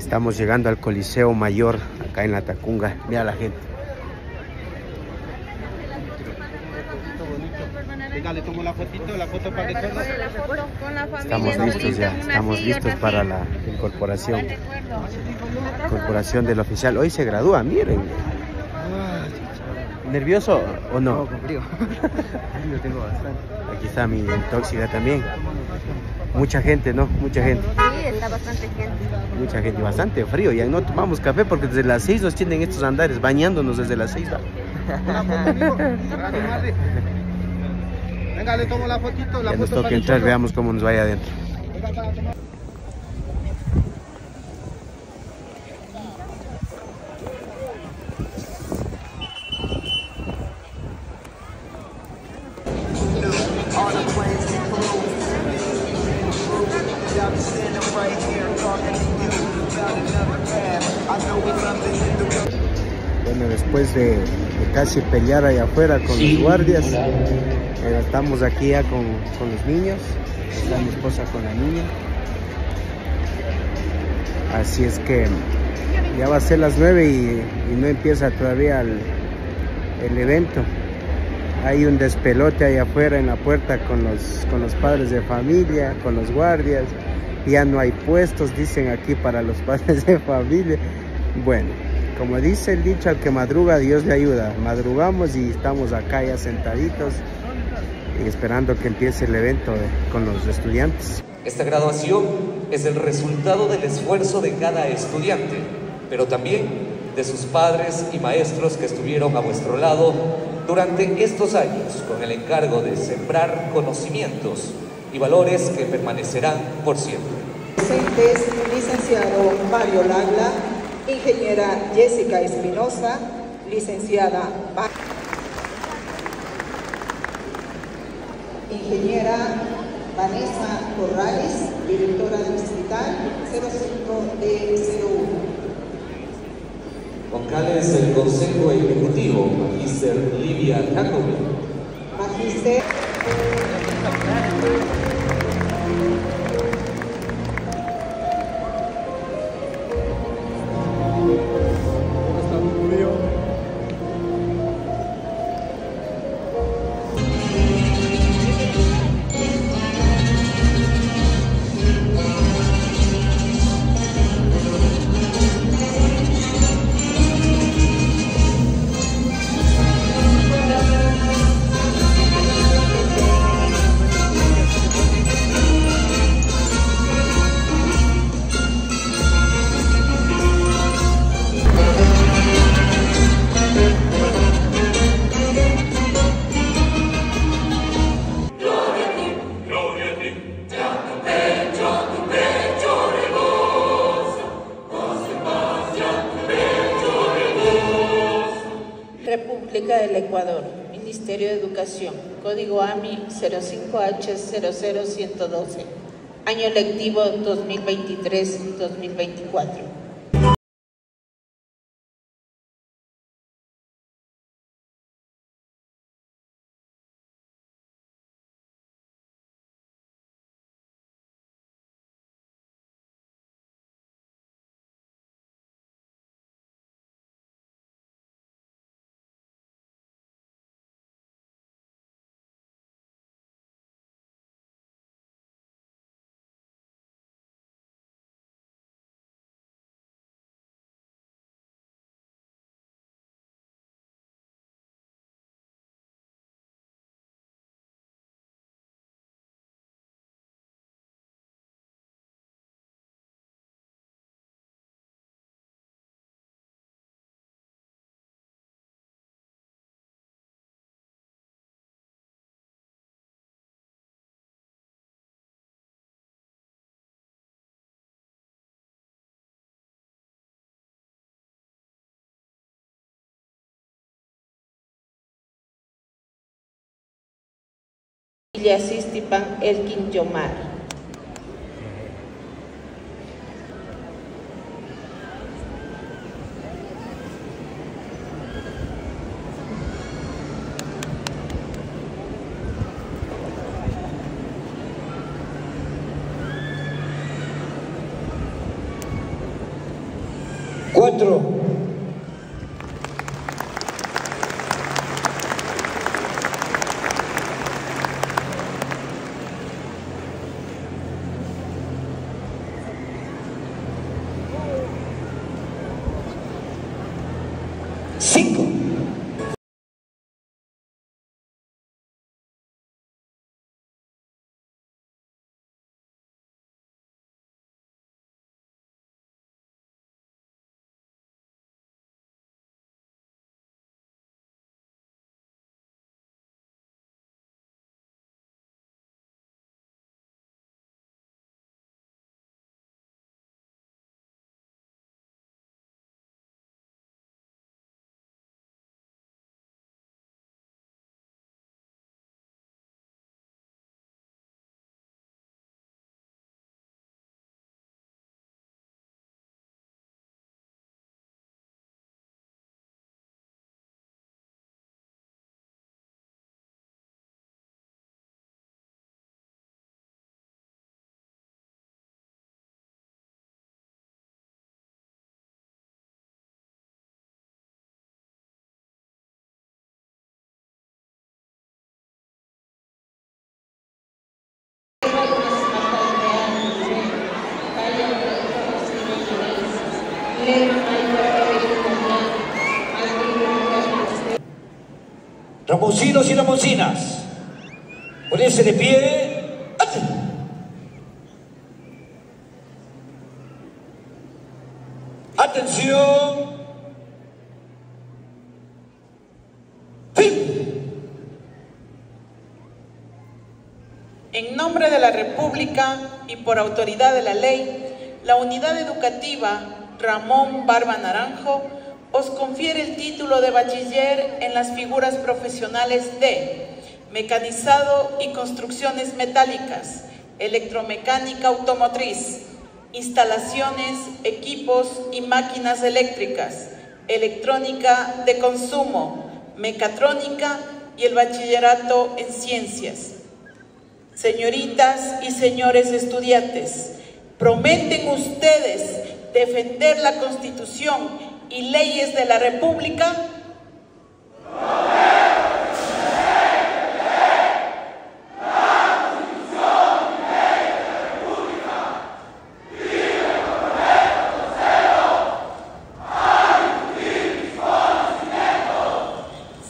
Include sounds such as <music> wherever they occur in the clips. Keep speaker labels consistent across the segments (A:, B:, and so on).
A: Estamos llegando al Coliseo Mayor, acá en la Tacunga. Mira la gente.
B: Venga, le tomo la fotito, la foto para que todos.
A: Estamos listos ya, estamos listos para la incorporación. Incorporación del oficial. Hoy se gradúa, miren. ¿Nervioso o no?
B: con frío. Yo tengo bastante.
A: Aquí está mi tóxica también. Mucha gente, ¿no? Mucha gente.
C: Sí, está bastante gente.
A: Mucha gente, bastante frío. Ya no tomamos café porque desde las 6 nos tienen estos andares, bañándonos desde las 6.
B: Una foto, amigo. Animarle. Venga, le tomo la fotito, la
A: Ya nos toca entrar, veamos cómo nos vaya adentro. Después de, de casi pelear allá afuera con los guardias, eh, estamos aquí ya con, con los niños. Está mi esposa con la niña. Así es que ya va a ser las 9 y, y no empieza todavía el, el evento. Hay un despelote allá afuera en la puerta con los, con los padres de familia, con los guardias. Ya no hay puestos, dicen aquí, para los <laughs> padres de familia. Bueno, como dice el dicho, al que madruga Dios le ayuda. Madrugamos y estamos acá ya sentaditos y esperando que empiece el evento de- con los estudiantes.
D: Esta graduación es el resultado del esfuerzo de cada estudiante, pero también de sus padres y maestros que estuvieron a vuestro lado durante estos años con el encargo de sembrar conocimientos y valores que permanecerán por siempre.
E: Presentes, licenciado Mario Lagla, ingeniera Jessica Espinosa, licenciada ingeniera Vanessa Corrales, directora hospital 05D01.
D: Vocales del Consejo Ejecutivo, Magister Livia Jacobi.
E: República del Ecuador, Ministerio de Educación, Código AMI 05H00112, año lectivo 2023-2024. Illasistipan Elkin Yomar.
C: Cuatro. Ramoncinos y ramoncinas, ponerse de pie. ¡Ate! Atención. Fin.
E: En nombre de la República y por autoridad de la ley, la Unidad Educativa Ramón Barba Naranjo os confiere el título de bachiller en las figuras profesionales de mecanizado y construcciones metálicas, electromecánica automotriz, instalaciones, equipos y máquinas eléctricas, electrónica de consumo, mecatrónica y el bachillerato en ciencias. Señoritas y señores estudiantes, prometen ustedes defender la Constitución y leyes de la República?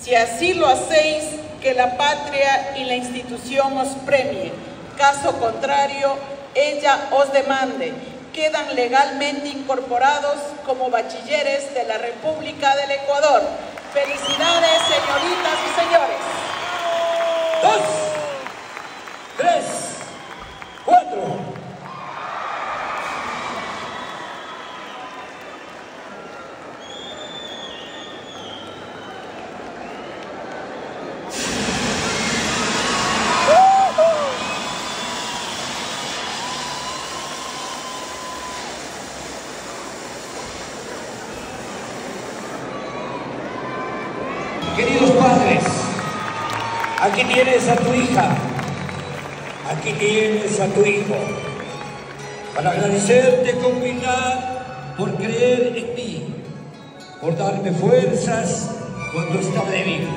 E: Si así lo hacéis, que la patria y la institución os premie. Caso contrario, ella os demande quedan legalmente incorporados como bachilleres de la República del Ecuador. Felicidades, señoritas y señores
C: tres, cuatro. Queridos padres, aquí tienes a tu hija, tienes a tu hijo, para agradecerte con humildad por creer en mí, por darme fuerzas cuando estaba débil.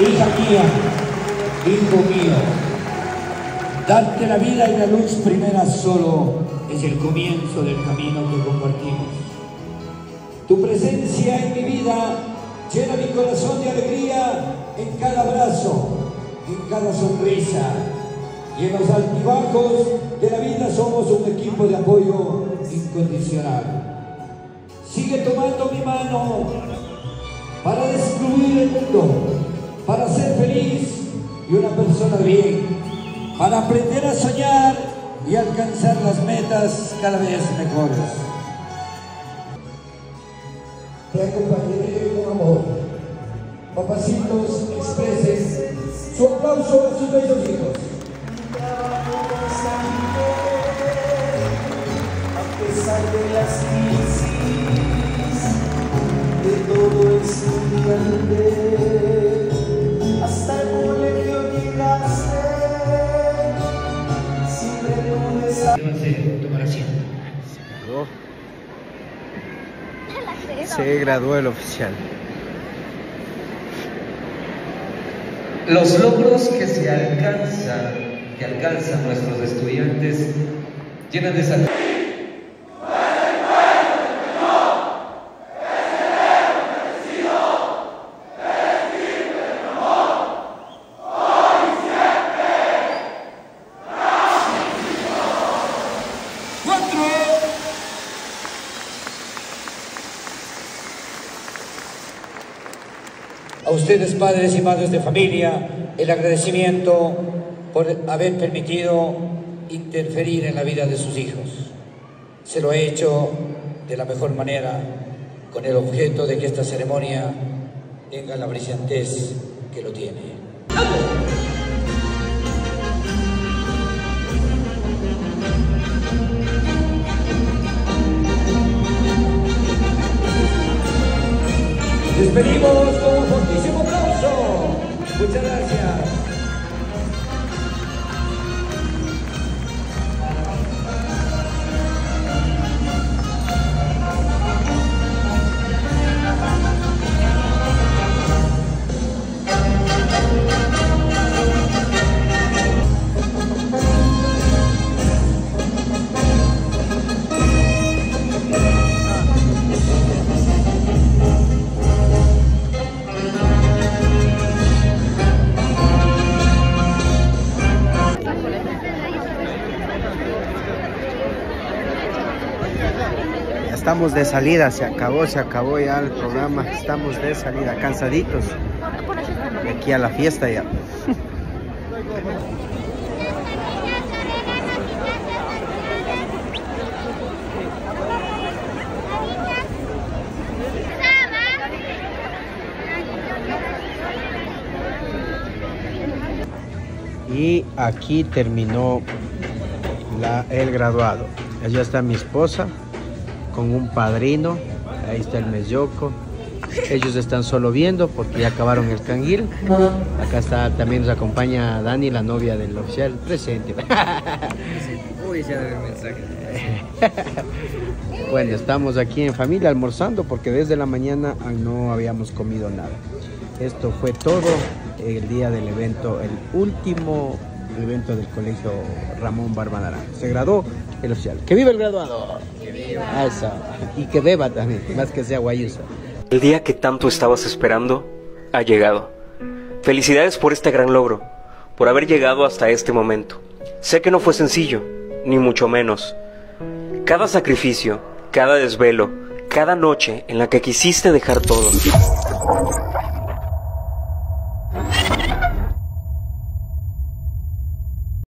C: Hija mía, hijo mío, Darte la vida y la luz primera solo es el comienzo del camino que compartimos. Tu presencia en mi vida llena mi corazón de alegría en cada abrazo, en cada sonrisa. Y en los altibajos de la vida somos un equipo de apoyo incondicional. Sigue tomando mi mano para descubrir el mundo, para ser feliz y una persona bien para aprender a soñar y alcanzar las metas cada vez mejores.
F: Te acompañaré con amor. Papacitos, expresen su aplauso a sus bellos hijos.
A: Se graduó el oficial.
D: Los logros que se alcanzan, que alcanzan nuestros estudiantes, llenan de satisfacción.
C: A ustedes, padres y madres de familia, el agradecimiento por haber permitido interferir en la vida de sus hijos. Se lo he hecho de la mejor manera, con el objeto de que esta ceremonia tenga la brillantez que lo tiene. Despedimos
A: estamos de salida, se acabó, se acabó ya el programa. Estamos de salida, cansaditos. De aquí a la fiesta ya. Y aquí terminó la- el graduado. Allá está mi esposa con un padrino. Ahí está el mesioco. Ellos están solo viendo porque ya acabaron el canguil. Acá está, también nos acompaña Dani, la novia del oficial presente. <laughs>
G: Uy, ya el mensaje. <laughs>
A: Bueno, estamos aquí en familia almorzando porque desde la mañana ah, no habíamos comido nada. Esto fue todo el día del evento, el último evento del colegio Ramón Barbanarán. Se graduó el oficial. ¡Que viva el graduado! Ah, eso. Y que beba también, más que sea guayusa.
H: El día que tanto estabas esperando ha llegado. Felicidades por este gran logro, por haber llegado hasta este momento. Sé que no fue sencillo, ni mucho menos. Cada sacrificio, cada desvelo, cada noche en la que quisiste dejar todo,